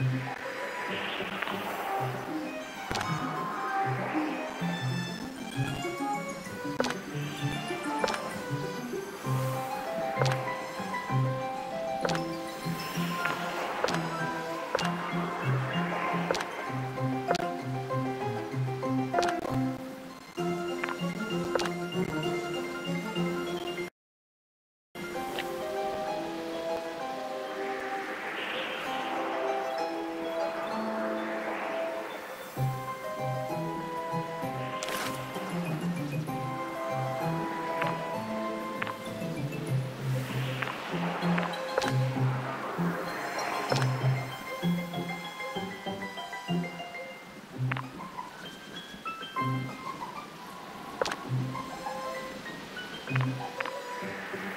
Mm-hmm.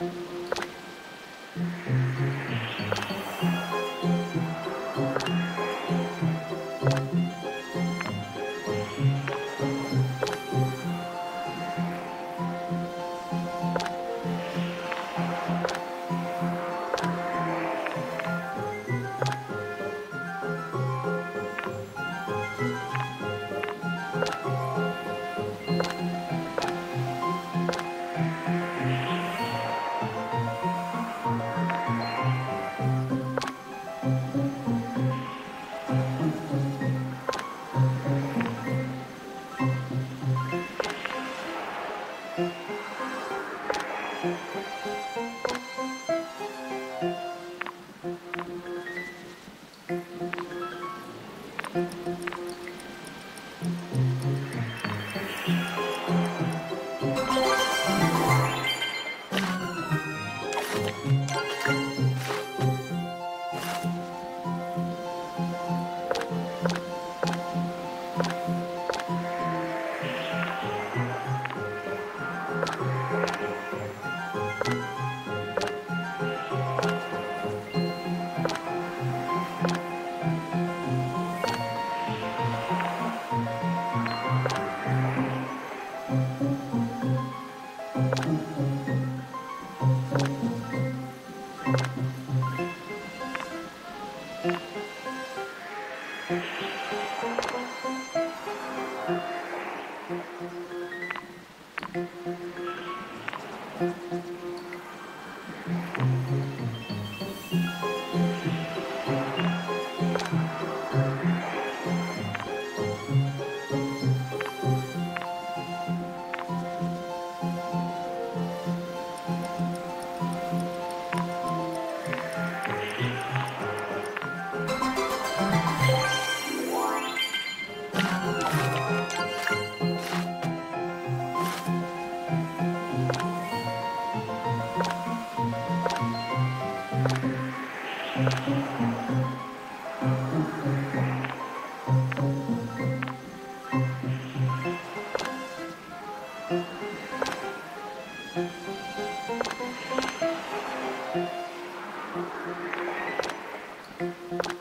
うん。you